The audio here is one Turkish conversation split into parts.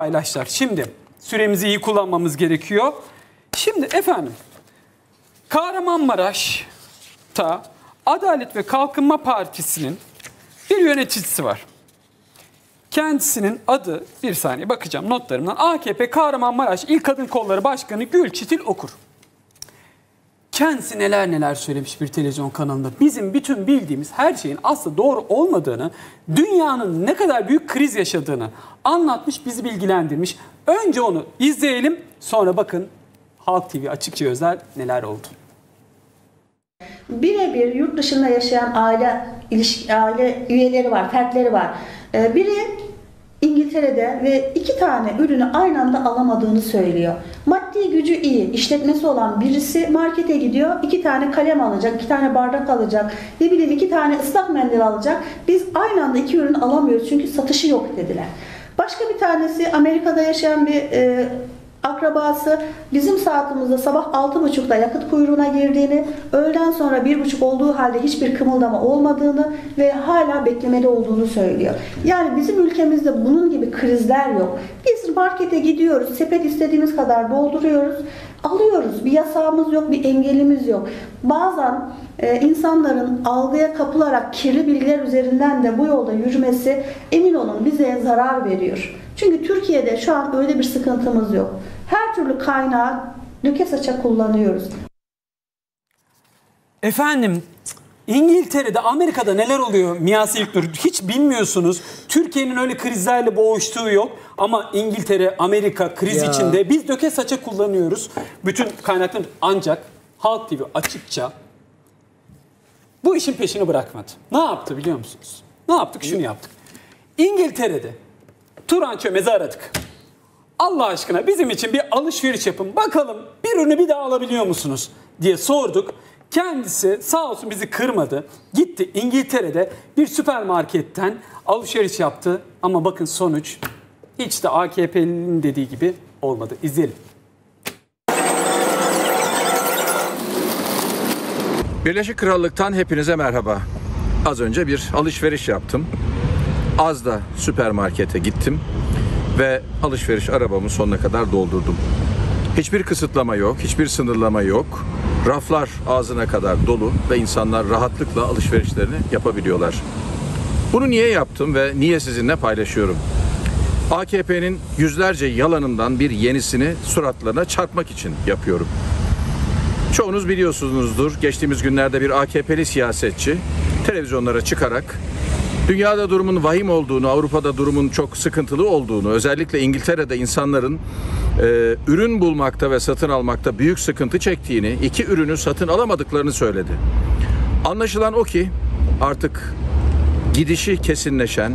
paylaşlar. Şimdi süremizi iyi kullanmamız gerekiyor. Şimdi efendim Kahramanmaraş'ta Adalet ve Kalkınma Partisi'nin bir yöneticisi var. Kendisinin adı bir saniye bakacağım notlarımdan. AKP Kahramanmaraş İl Kadın Kolları Başkanı Gülçitil Okur. Kendisi neler neler söylemiş bir televizyon kanalında. Bizim bütün bildiğimiz her şeyin aslında doğru olmadığını, dünyanın ne kadar büyük kriz yaşadığını anlatmış, bizi bilgilendirmiş. Önce onu izleyelim, sonra bakın Halk TV açıkça özel neler oldu. Birebir yurt dışında yaşayan aile ilişki, aile üyeleri var, fertleri var. Ee, Biri İngiltere'de ve iki tane ürünü aynı anda alamadığını söylüyor. Maddi gücü iyi, işletmesi olan birisi markete gidiyor, iki tane kalem alacak, iki tane bardak alacak, ne bileyim iki tane ıslak mendil alacak. Biz aynı anda iki ürün alamıyoruz çünkü satışı yok dediler. Başka bir tanesi Amerika'da yaşayan bir e, akrabası bizim saatimizde sabah 6.30'da yakıt kuyruğuna girdiğini, öğleden sonra 1.30 olduğu halde hiçbir kımıldama olmadığını ve hala beklemede olduğunu söylüyor. Yani bizim ülkemizde bunun gibi krizler yok. Biz markete gidiyoruz, sepet istediğimiz kadar dolduruyoruz, alıyoruz. Bir yasağımız yok, bir engelimiz yok. Bazen e, insanların algıya kapılarak kirli bilgiler üzerinden de bu yolda yürümesi emin olun bize zarar veriyor. Çünkü Türkiye'de şu an öyle bir sıkıntımız yok. Her türlü kaynağı döke saça kullanıyoruz. Efendim İngiltere'de, Amerika'da neler oluyor Miyasi İlknur? Hiç bilmiyorsunuz. Türkiye'nin öyle krizlerle boğuştuğu yok. Ama İngiltere, Amerika kriz Ya. içinde biz döke saça kullanıyoruz. Bütün kaynakları ancak Halk TV açıkça bu işin peşini bırakmadı. Ne yaptı biliyor musunuz? Ne yaptık? Şunu yaptık. İngiltere'de Turan Çömez'i aradık. Allah aşkına bizim için bir alışveriş yapın. Bakalım bir ürünü bir daha alabiliyor musunuz diye sorduk. Kendisi sağ olsun bizi kırmadı. Gitti İngiltere'de bir süpermarketten alışveriş yaptı. Ama bakın sonuç hiç de AKP'nin dediği gibi olmadı. İzleyelim. Birleşik Krallık'tan hepinize merhaba. Az önce bir alışveriş yaptım. Az da süpermarkete gittim ve alışveriş arabamı sonuna kadar doldurdum. Hiçbir kısıtlama yok, hiçbir sınırlama yok. Raflar ağzına kadar dolu ve insanlar rahatlıkla alışverişlerini yapabiliyorlar. Bunu niye yaptım ve niye sizinle paylaşıyorum? AKP'nin yüzlerce yalanından bir yenisini suratlarına çarpmak için yapıyorum. Çoğunuz biliyorsunuzdur. Geçtiğimiz günlerde bir AKP'li siyasetçi televizyonlara çıkarak dünyada durumun vahim olduğunu, Avrupa'da durumun çok sıkıntılı olduğunu, özellikle İngiltere'de insanların e, ürün bulmakta ve satın almakta büyük sıkıntı çektiğini, iki ürünü satın alamadıklarını söyledi. Anlaşılan o ki artık gidişi kesinleşen,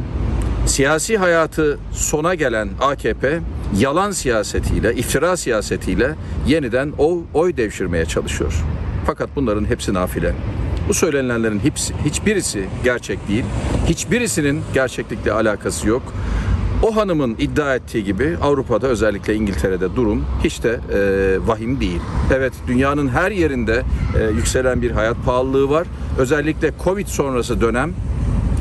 siyasi hayatı sona gelen AKP yalan siyasetiyle, iftira siyasetiyle yeniden o oy devşirmeye çalışıyor. Fakat bunların hepsi nafile. Bu söylenenlerin hepsi, hiçbirisi gerçek değil. Hiçbirisinin gerçeklikle alakası yok. O hanımın iddia ettiği gibi Avrupa'da özellikle İngiltere'de durum hiç de e, vahim değil. Evet dünyanın her yerinde e, yükselen bir hayat pahalılığı var. Özellikle Covid sonrası dönem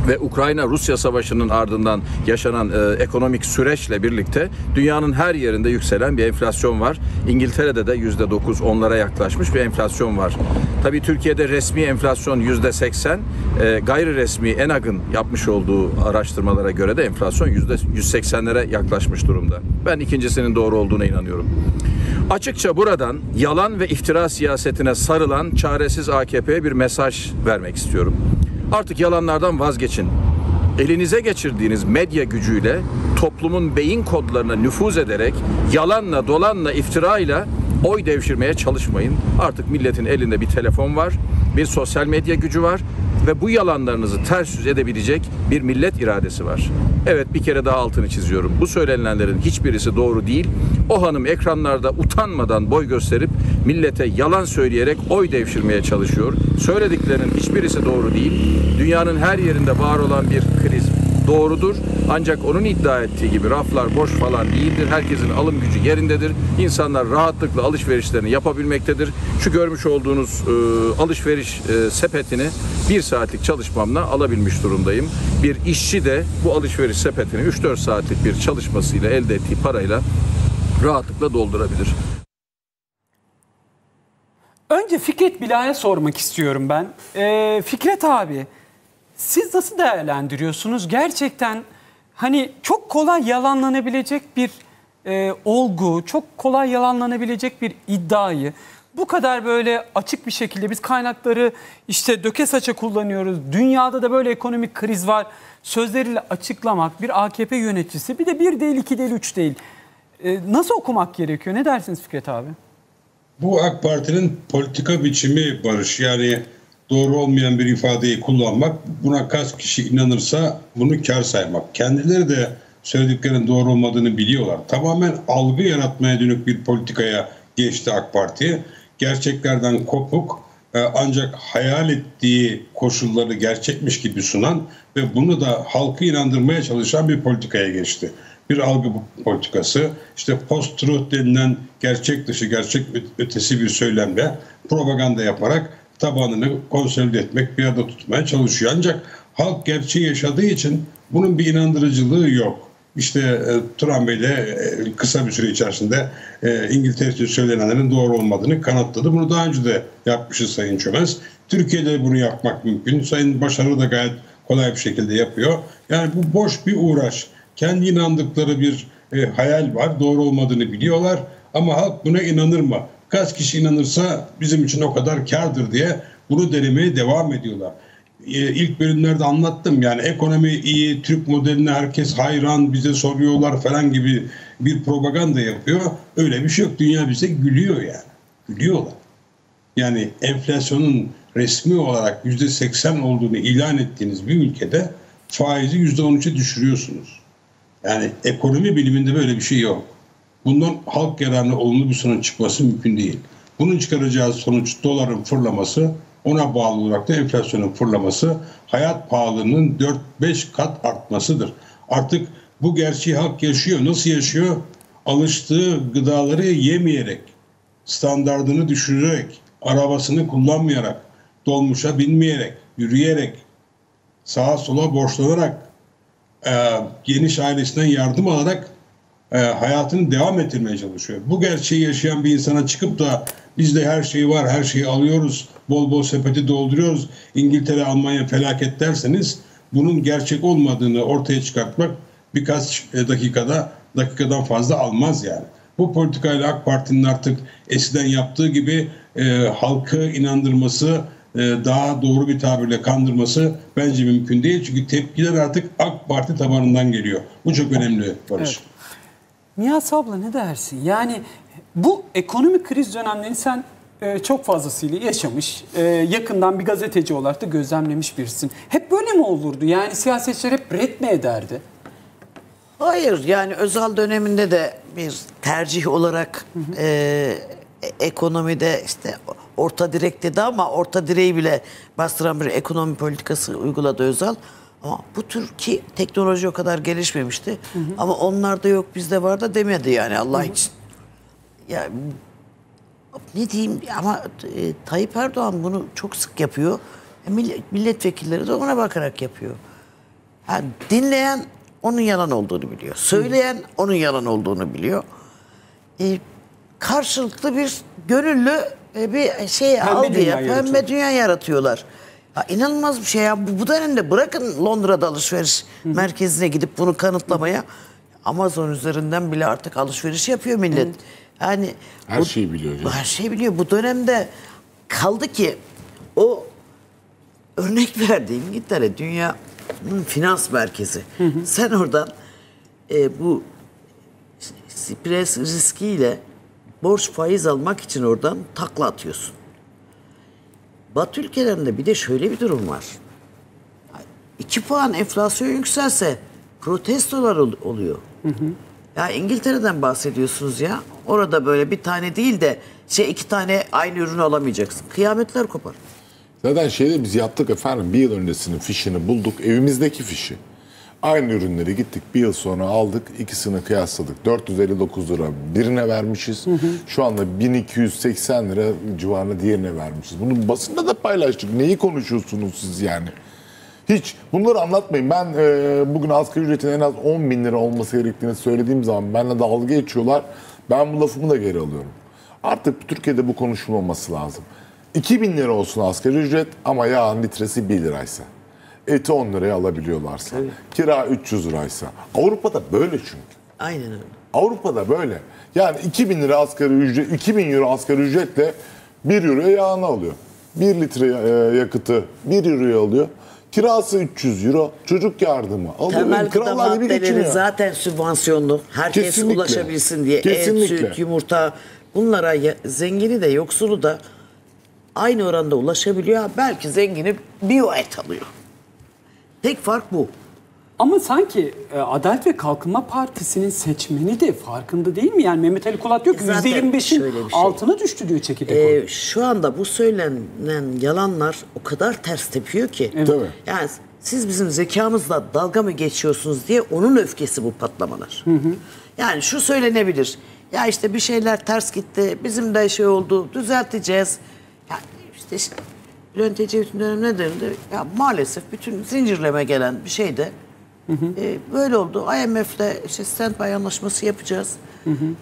ve Ukrayna-Rusya savaşının ardından yaşanan e, ekonomik süreçle birlikte dünyanın her yerinde yükselen bir enflasyon var. İngiltere'de de yüzde dokuz onlara yaklaşmış bir enflasyon var. Tabii Türkiye'de resmi enflasyon yüzde seksen, e, gayri resmi ENAG'ın yapmış olduğu araştırmalara göre de enflasyon yüzde yüz seksenlere yaklaşmış durumda. Ben ikincisinin doğru olduğuna inanıyorum. Açıkça buradan yalan ve iftira siyasetine sarılan çaresiz AKP'ye bir mesaj vermek istiyorum. Artık yalanlardan vazgeçin. Elinize geçirdiğiniz medya gücüyle toplumun beyin kodlarına nüfuz ederek yalanla, dolanla, iftirayla oy devşirmeye çalışmayın. Artık milletin elinde bir telefon var, bir sosyal medya gücü var ve bu yalanlarınızı ters yüz edebilecek bir millet iradesi var. Evet bir kere daha altını çiziyorum. Bu söylenenlerin hiçbirisi doğru değil. O hanım ekranlarda utanmadan boy gösterip millete yalan söyleyerek oy devşirmeye çalışıyor. Söylediklerinin hiçbirisi doğru değil. Dünyanın her yerinde var olan bir kriz doğrudur. Ancak onun iddia ettiği gibi raflar boş falan değildir. Herkesin alım gücü yerindedir. İnsanlar rahatlıkla alışverişlerini yapabilmektedir. Şu görmüş olduğunuz e, alışveriş e, sepetini bir saatlik çalışmamla alabilmiş durumdayım. Bir işçi de bu alışveriş sepetini 3-4 saatlik bir çalışmasıyla elde ettiği parayla rahatlıkla doldurabilir. Önce Fikret Bilal'e sormak istiyorum ben. Ee, Fikret abi, siz nasıl değerlendiriyorsunuz? Gerçekten hani çok kolay yalanlanabilecek bir e, olgu, çok kolay yalanlanabilecek bir iddiayı bu kadar böyle açık bir şekilde biz kaynakları işte döke saça kullanıyoruz. Dünyada da böyle ekonomik kriz var. Sözleriyle açıklamak bir AKP yöneticisi bir de bir değil iki değil üç değil. Ee, nasıl okumak gerekiyor? Ne dersiniz Fikret abi? Bu AK Parti'nin politika biçimi Barış. Yani doğru olmayan bir ifadeyi kullanmak, buna kaç kişi inanırsa bunu kar saymak. Kendileri de söylediklerinin doğru olmadığını biliyorlar. Tamamen algı yaratmaya dönük bir politikaya geçti AK Parti. Gerçeklerden kopuk e, ancak hayal ettiği koşulları gerçekmiş gibi sunan ve bunu da halkı inandırmaya çalışan bir politikaya geçti bir algı politikası. İşte post-truth denilen gerçek dışı, gerçek ötesi bir söylemle propaganda yaparak tabanını konsolide etmek, bir arada tutmaya çalışıyor. Ancak halk gerçeği yaşadığı için bunun bir inandırıcılığı yok. İşte e, Turan Bey de kısa bir süre içerisinde e, İngiltere için söylenenlerin doğru olmadığını kanıtladı. Bunu daha önce de yapmışız Sayın Çömez. Türkiye'de bunu yapmak mümkün. Sayın Başarı da gayet kolay bir şekilde yapıyor. Yani bu boş bir uğraş kendi inandıkları bir e, hayal var. Doğru olmadığını biliyorlar ama halk buna inanır mı? Kaç kişi inanırsa bizim için o kadar kardır diye bunu denemeye devam ediyorlar. E, ilk bölümlerde anlattım yani ekonomi iyi, Türk modeline herkes hayran, bize soruyorlar falan gibi bir propaganda yapıyor. Öyle bir şey yok. Dünya bize gülüyor yani. Gülüyorlar. Yani enflasyonun resmi olarak yüzde seksen olduğunu ilan ettiğiniz bir ülkede faizi yüzde on düşürüyorsunuz. Yani ekonomi biliminde böyle bir şey yok. Bundan halk yararına olumlu bir sonuç çıkması mümkün değil. Bunun çıkaracağı sonuç doların fırlaması, ona bağlı olarak da enflasyonun fırlaması, hayat pahalılığının 4-5 kat artmasıdır. Artık bu gerçeği halk yaşıyor. Nasıl yaşıyor? Alıştığı gıdaları yemeyerek, standartını düşürerek, arabasını kullanmayarak, dolmuşa binmeyerek, yürüyerek, sağa sola borçlanarak, geniş ailesinden yardım alarak e, hayatını devam ettirmeye çalışıyor. Bu gerçeği yaşayan bir insana çıkıp da bizde her şey var, her şeyi alıyoruz, bol bol sepeti dolduruyoruz, İngiltere, Almanya felaket derseniz bunun gerçek olmadığını ortaya çıkartmak birkaç e, dakikada dakikadan fazla almaz yani. Bu politikayla AK Parti'nin artık eskiden yaptığı gibi e, halkı inandırması, e, daha doğru bir tabirle kandırması bence mümkün değil. Çünkü tepkiler artık AK Parti tabanından geliyor. Bu çok önemli Barış. Evet. Nihat abla ne dersin? Yani bu ekonomik kriz dönemlerini sen e, çok fazlasıyla yaşamış, e, yakından bir gazeteci olarak da gözlemlemiş birisin. Hep böyle mi olurdu? Yani siyasetçiler hep red mi ederdi? Hayır yani Özal döneminde de bir tercih olarak e, ekonomide işte orta direk dedi ama orta direği bile bastıran bir ekonomi politikası uyguladı Özal. Ama bu tür ki teknoloji o kadar gelişmemişti. Ama onlarda yok bizde var da demedi yani Allah için. Ya ne diyeyim ama e, Tayyip Erdoğan bunu çok sık yapıyor. E, millet, milletvekilleri de ona bakarak yapıyor. Ha, dinleyen onun yalan olduğunu biliyor. Söyleyen onun yalan olduğunu biliyor. E, karşılıklı bir gönüllü e, bir şey Pembe algıya, dünya pembe yaratıyor. dünya yaratıyorlar. Ha, inanılmaz bir şey ya. Bu, bu dönemde bırakın Londra'da alışveriş merkezine gidip bunu kanıtlamaya. Amazon üzerinden bile artık alışveriş yapıyor millet. Yani Her bu- şeyi biliyor canım. Her şeyi biliyor. Bu dönemde kaldı ki o örnek verdi İngiltere dünyanın finans merkezi. Sen oradan e, bu stres riskiyle borç faiz almak için oradan takla atıyorsun. Batı ülkelerinde bir de şöyle bir durum var. 2 puan enflasyon yükselse protestolar ol- oluyor. Ya İngiltere'den bahsediyorsunuz ya. Orada böyle bir tane değil de şey iki tane aynı ürünü alamayacaksın. Kıyametler kopar. Zaten şeyde biz yaptık efendim bir yıl öncesinin fişini bulduk. Evimizdeki fişi. Aynı ürünleri gittik bir yıl sonra aldık. ikisini kıyasladık. 459 lira birine vermişiz. Şu anda 1280 lira civarında diğerine vermişiz. Bunu basında da paylaştık. Neyi konuşuyorsunuz siz yani? Hiç bunları anlatmayın. Ben e, bugün asgari ücretin en az 10 bin lira olması gerektiğini söylediğim zaman benimle dalga geçiyorlar. Ben bu lafımı da geri alıyorum. Artık Türkiye'de bu konuşulmaması lazım. 2 bin lira olsun asgari ücret ama yağın litresi 1 liraysa. Eti 10 liraya alabiliyorlarsa. Kira 300 liraysa. Avrupa'da böyle çünkü. Aynen öyle. Avrupa'da böyle. Yani 2000 lira asgari ücret, 2000 euro asgari ücretle 1 euroya yağını alıyor. 1 litre e, yakıtı 1 euroya alıyor. Kirası 300 euro. Çocuk yardımı alıyor. Temel gıda maddeleri zaten sübvansiyonlu. Herkes Kesinlikle. ulaşabilsin diye. Kesinlikle. Et, süt, yumurta bunlara zengini de yoksulu da aynı oranda ulaşabiliyor. Belki zengini bio et alıyor. Tek fark bu. Ama sanki e, Adalet ve Kalkınma Partisi'nin seçmeni de farkında değil mi? Yani Mehmet Ali Kulat diyor ki Zaten %25'in şöyle bir şey. altına düştü diyor çekirdek. Ee, şu anda bu söylenen yalanlar o kadar ters tepiyor ki. Tabii. Yani siz bizim zekamızla dalga mı geçiyorsunuz diye onun öfkesi bu patlamalar. Yani şu söylenebilir. Ya işte bir şeyler ters gitti. Bizim de şey oldu. Düzelteceğiz. Ya işte, işte Bülent Ecevit'in dönemine döneminde ya maalesef bütün zincirleme gelen bir şey de e, böyle oldu. IMF'le işte standby anlaşması yapacağız.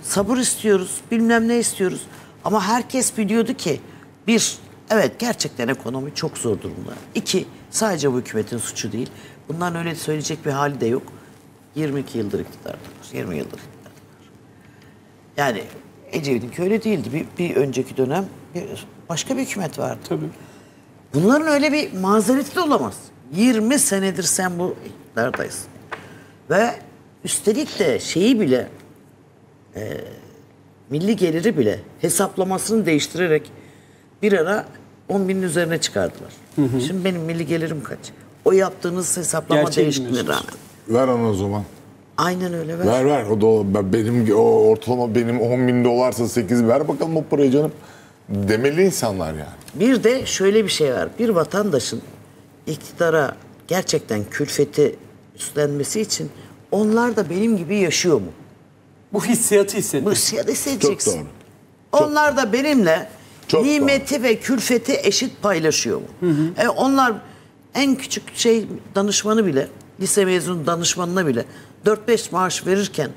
Sabır istiyoruz. Bilmem ne istiyoruz. Ama herkes biliyordu ki bir, evet gerçekten ekonomi çok zor durumda. İki, sadece bu hükümetin suçu değil. Bundan öyle söyleyecek bir hali de yok. 22 yıldır iktidardalar. 20 yıldır iktidardalar. Yani Ecevit'inki öyle değildi. Bir, bir önceki dönem bir başka bir hükümet vardı. Tabii. Bunların öyle bir mazereti de olamaz. 20 senedir sen bu iktidardaysın. Ve üstelik de şeyi bile e, milli geliri bile hesaplamasını değiştirerek bir ara 10 binin üzerine çıkardılar. Şimdi benim milli gelirim kaç? O yaptığınız hesaplama Gerçeği değişikliğine rağmen. Ver onu o zaman. Aynen öyle. Ver. Ver ver. O da benim o ortalama benim 10 bin dolarsa 8 ver bakalım o parayı canım. Demeli insanlar yani. Bir de şöyle bir şey var. Bir vatandaşın iktidara gerçekten külfeti üstlenmesi için onlar da benim gibi yaşıyor mu? Bu hissiyatı Bu hissediyor. hissiyatı Çok hissedeceksin. doğru. Onlar da benimle Çok nimeti ve külfeti eşit paylaşıyor mu? E onlar en küçük şey danışmanı bile, lise mezunu danışmanına bile 4-5 maaş verirken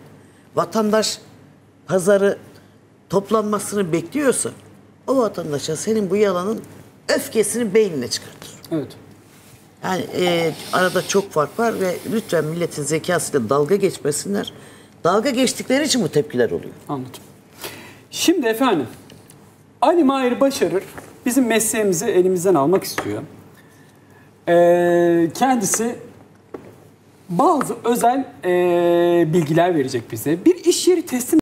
vatandaş pazarı toplanmasını bekliyorsa o vatandaşa senin bu yalanın öfkesini beynine çıkartır. Evet. Yani e, arada çok fark var ve lütfen milletin zekasıyla dalga geçmesinler. Dalga geçtikleri için bu tepkiler oluyor. Anladım. Şimdi efendim Ali Mahir Başarır bizim mesleğimizi elimizden almak istiyor. Ee, kendisi bazı özel ee, bilgiler verecek bize. Bir iş yeri teslim